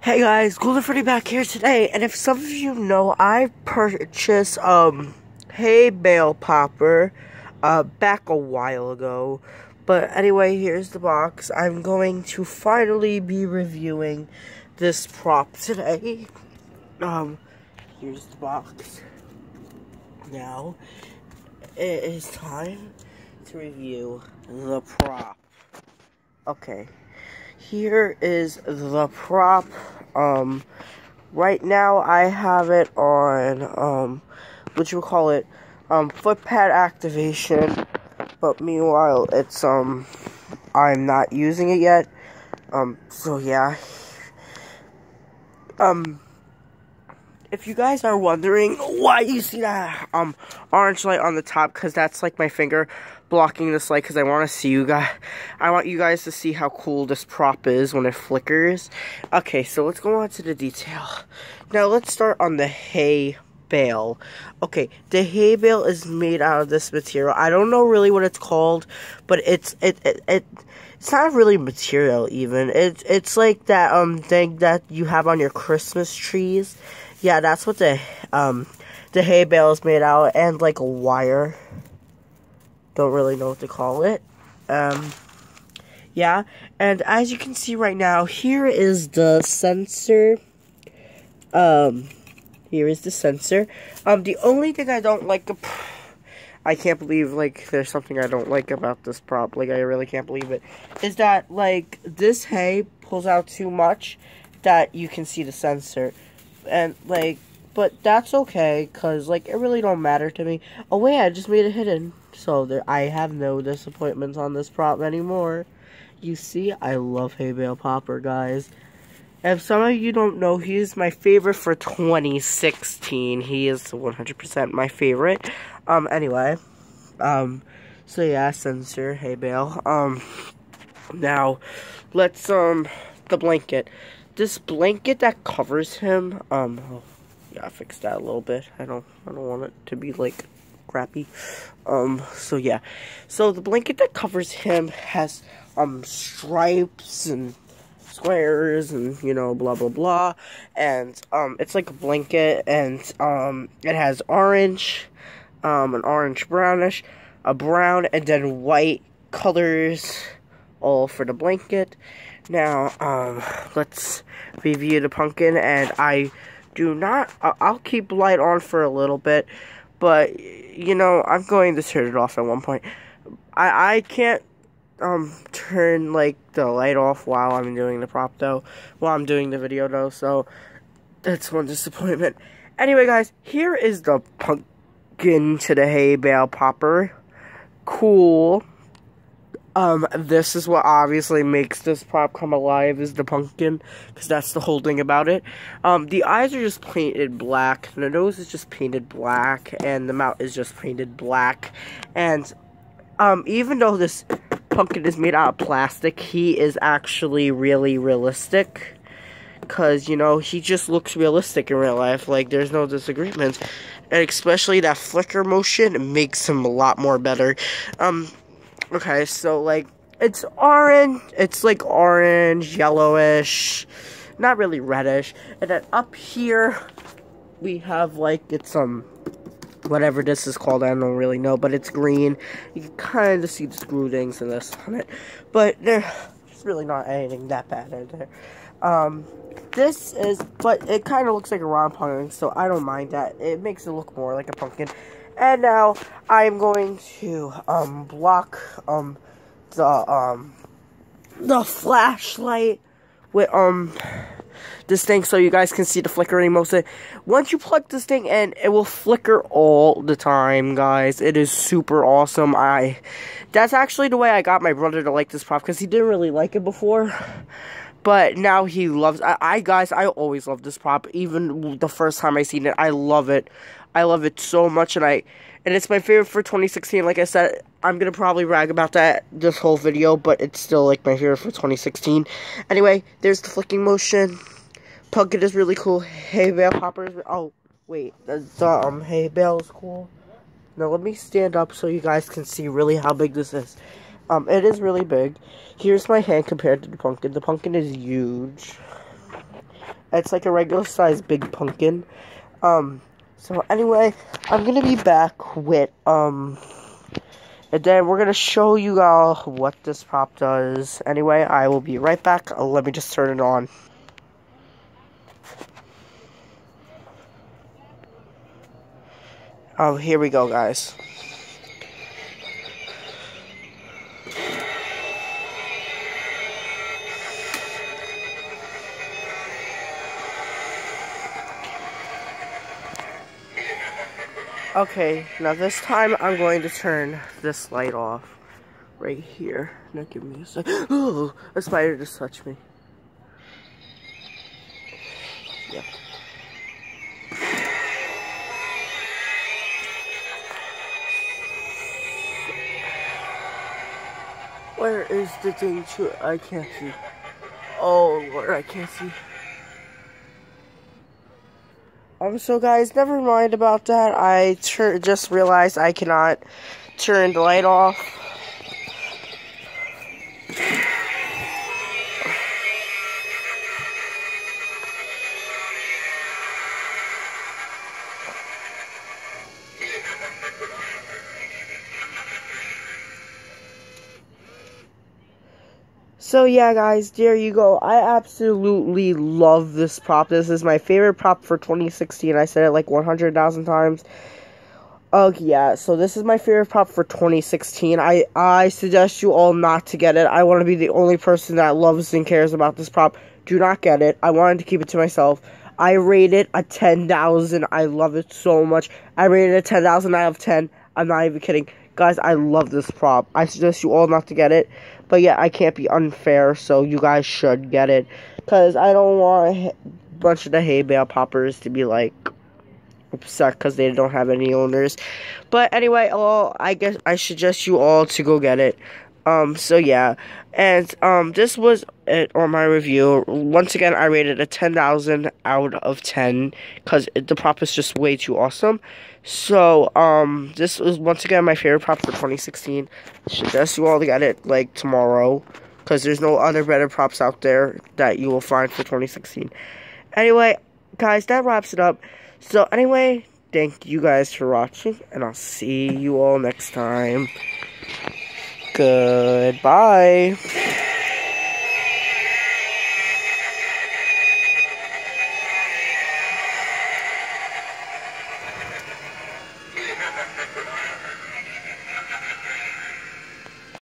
Hey guys, Golden Freddy back here today, and if some of you know, I purchased um hay bale popper uh back a while ago. But anyway, here's the box. I'm going to finally be reviewing this prop today. Um, here's the box. Now, it is time to review the prop. Okay, here is the prop. Um, right now I have it on, um, what you call it, um, foot pad activation. But meanwhile, it's, um, I'm not using it yet. Um, so yeah. Um, if you guys are wondering why you see that, um, orange light on the top, because that's, like, my finger blocking this light because I want to see you guys. I want you guys to see how cool this prop is when it flickers. Okay, so let's go on to the detail. Now let's start on the hay bale. Okay, the hay bale is made out of this material. I don't know really what it's called, but it's it it, it it's not really material even. It's it's like that um thing that you have on your Christmas trees. Yeah, that's what the um the hay bale is made out and like a wire. Don't really know what to call it. Um, yeah, and as you can see right now, here is the sensor. Um, here is the sensor. Um, the only thing I don't like, I can't believe, like, there's something I don't like about this prop, like, I really can't believe it, is that, like, this hay pulls out too much that you can see the sensor. And, like, but that's okay, because, like, it really don't matter to me. Oh, wait, I just made it hidden. So, there, I have no disappointments on this prop anymore. You see, I love Hay Bale Popper, guys. If some of you don't know, he is my favorite for 2016. He is 100% my favorite. Um, anyway. Um, so yeah, sensor, Hay Bale. Um, now, let's, um, the blanket. This blanket that covers him, um, yeah, I fixed that a little bit. I don't, I don't want it to be like crappy. Um, so yeah, so the blanket that covers him has um stripes and squares and you know blah blah blah, and um, it's like a blanket and um, it has orange, um, an orange brownish, a brown, and then white colors all for the blanket. Now, um, let's review the pumpkin, and I do not, I'll keep light on for a little bit, but, you know, I'm going to turn it off at one point. I, I can't, um, turn, like, the light off while I'm doing the prop, though, while I'm doing the video, though, so, that's one disappointment. Anyway, guys, here is the pumpkin to the hay bale popper. Cool. Um, this is what obviously makes this prop come alive is the pumpkin, because that's the whole thing about it. Um, the eyes are just painted black, the nose is just painted black, and the mouth is just painted black. And, um, even though this pumpkin is made out of plastic, he is actually really realistic. Because, you know, he just looks realistic in real life, like, there's no disagreements. And especially that flicker motion makes him a lot more better. Um, Okay, so like it's orange. It's like orange, yellowish, not really reddish. And then up here we have like it's um whatever this is called. I don't really know, but it's green. You can kind of see the screwdings and this on it, but there's really not anything that bad in there. Um, this is, but it kind of looks like a round pumpkin, so I don't mind that. It makes it look more like a pumpkin. And now I'm going to um block um the um the flashlight with um this thing so you guys can see the flickering motion. Once you plug this thing in, it will flicker all the time, guys. It is super awesome. I that's actually the way I got my brother to like this prop because he didn't really like it before. But now he loves I, I guys I always love this prop. Even the first time I seen it, I love it. I love it so much, and I and it's my favorite for 2016. Like I said, I'm gonna probably rag about that this whole video, but it's still like my favorite for 2016. Anyway, there's the flicking motion. Pumpkin is really cool. Hay bale poppers. Oh wait, the um hay bale is cool. Now let me stand up so you guys can see really how big this is. Um, it is really big. Here's my hand compared to the pumpkin. The pumpkin is huge. It's like a regular size big pumpkin. Um, so anyway, I'm gonna be back with, um, and then we're gonna show you all what this prop does. Anyway, I will be right back. Let me just turn it on. Oh, here we go, guys. Okay, now this time I'm going to turn this light off right here. Now give me a sec. Oh, a spider just touched me. Where is the thing I can't see. Oh Lord, I can't see. Um, so guys, never mind about that. I just realized I cannot turn the light off. So yeah, guys, there you go. I absolutely love this prop. This is my favorite prop for 2016. I said it like 100,000 times. Oh yeah, so this is my favorite prop for 2016. I I suggest you all not to get it. I want to be the only person that loves and cares about this prop. Do not get it. I wanted to keep it to myself. I rate it a 10,000. I love it so much. I rated it a 10,000 out of 10. I'm not even kidding. Guys, I love this prop. I suggest you all not to get it. But yeah, I can't be unfair, so you guys should get it. Because I don't want a bunch of the hay bale poppers to be like upset because they don't have any owners. But anyway, well, I guess I suggest you all to go get it. Um, so yeah, and um, this was it on my review. Once again, I rated a 10,000 out of 10 because the prop is just way too awesome. So, um, this was once again my favorite prop for 2016. Suggest you all to get it like tomorrow because there's no other better props out there that you will find for 2016. Anyway, guys, that wraps it up. So, anyway, thank you guys for watching, and I'll see you all next time. Goodbye.